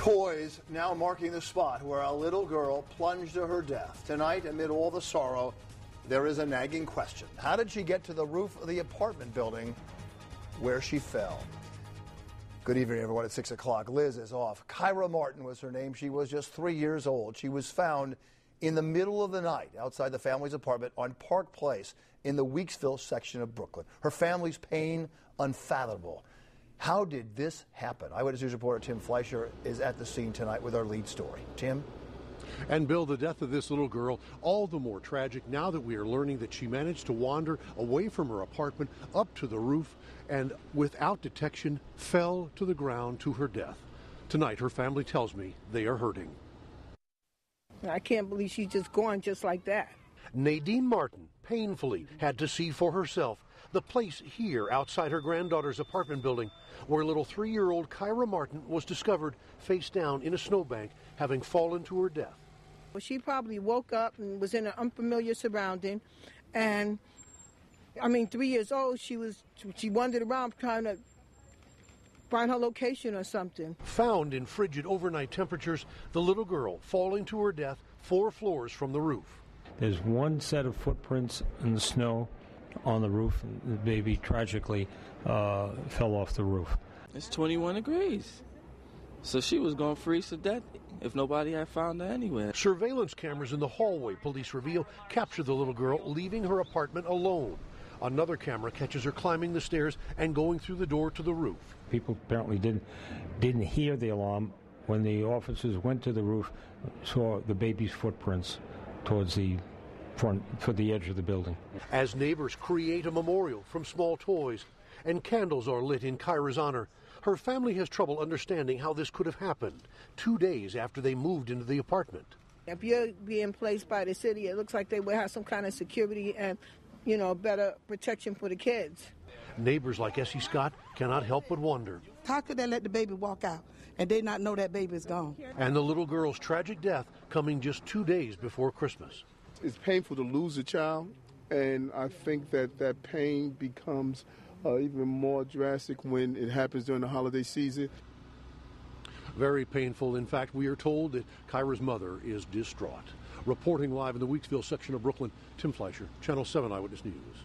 Toys now marking the spot where a little girl plunged to her death. Tonight, amid all the sorrow, there is a nagging question. How did she get to the roof of the apartment building where she fell? Good evening, everyone. At 6 o'clock, Liz is off. Kyrah Martin was her name. She was just three years old. She was found in the middle of the night outside the family's apartment on Park Place in the Weeksville section of Brooklyn. Her family's pain unfathomable. How did this happen? Eyewitness News reporter Tim Fleischer is at the scene tonight with our lead story. Tim? And Bill, the death of this little girl, all the more tragic now that we are learning that she managed to wander away from her apartment up to the roof and, without detection, fell to the ground to her death. Tonight, her family tells me they are hurting. I can't believe she's just gone just like that. Nadine Martin painfully had to see for herself the place here outside her granddaughter's apartment building where little three year old Kyrah Martin was discovered face down in a snowbank, having fallen to her death. Well, she probably woke up and was in an unfamiliar surrounding. And I mean, three years old, she was she wandered around trying to find her location or something. Found in frigid overnight temperatures, the little girl falling to her death four floors from the roof. There's one set of footprints in the snow on the roof. The baby tragically uh, fell off the roof. It's 21 degrees. So she was going to freeze to death if nobody had found her anywhere. Surveillance cameras in the hallway, police reveal, capture the little girl leaving her apartment alone. Another camera catches her climbing the stairs and going through the door to the roof. People apparently didn't didn't hear the alarm when the officers went to the roof, saw the baby's footprints towards the front for the edge of the building. As neighbors create a memorial from small toys and candles are lit in Kyrah's honor, her family has trouble understanding how this could have happened two days after they moved into the apartment. If you're being placed by the city, it looks like they would have some kind of security and, you know, better protection for the kids. Neighbors like Essie Scott cannot help but wonder. How could they let the baby walk out and they not know that baby is gone? And the little girl's tragic death coming just two days before Christmas. It's painful to lose a child, and I think that that pain becomes uh, even more drastic when it happens during the holiday season. Very painful. In fact, we are told that Kyrah's mother is distraught. Reporting live in the Weeksville section of Brooklyn, Tim Fleischer, Channel 7 Eyewitness News.